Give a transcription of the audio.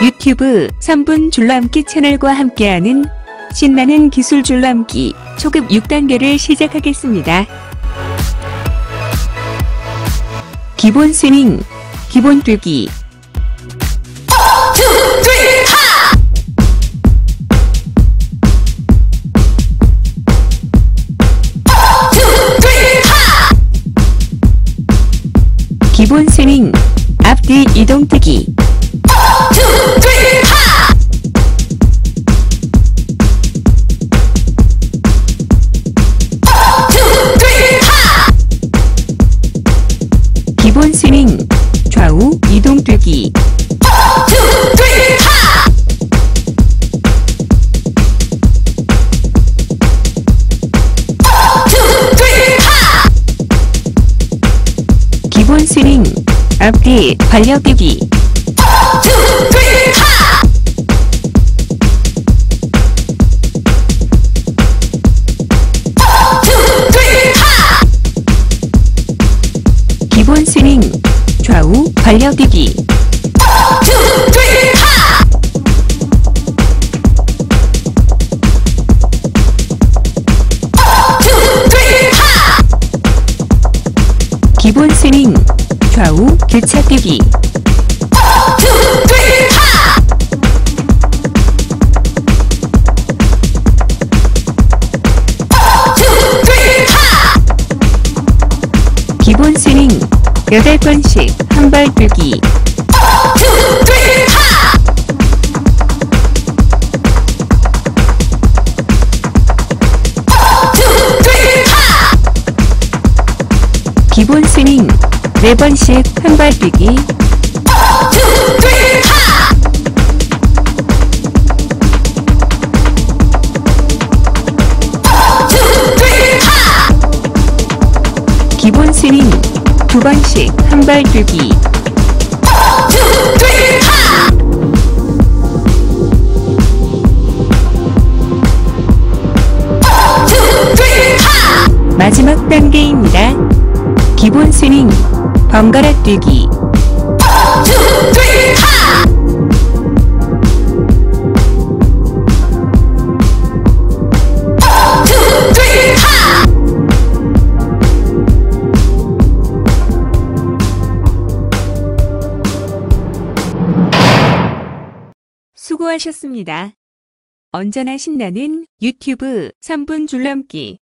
유튜브 3분 줄넘기 채널과 함께하는 신나는 기술 줄넘기 초급 6단계를 시작하겠습니다. 기본 스윙, 기본 뛰기, 기본 스윙, 앞뒤 이동 뛰기, 기본 스윙, 좌우 이동 뛰기, 기본 스윙, 앞뒤 발려 뛰기, 기본 스윙, 좌우 교차 뛰기, 기본 스윙 8번씩 한 발 뛰기, 기본 스윙 4번씩 한 발 뛰기, 기본 스윙 2번씩 한 발 뛰기, 마지막 단계입니다. 기본 스윙 번갈아 뛰기, 수고하셨습니다. 언제나 신나는 유튜브 3분 줄넘기